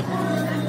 Oh.